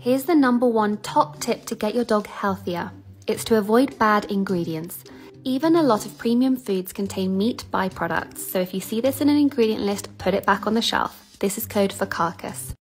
Here's the number one top tip to get your dog healthier. It's to avoid bad ingredients. Even a lot of premium foods contain meat byproducts, so if you see this in an ingredient list, put it back on the shelf. This is code for carcass.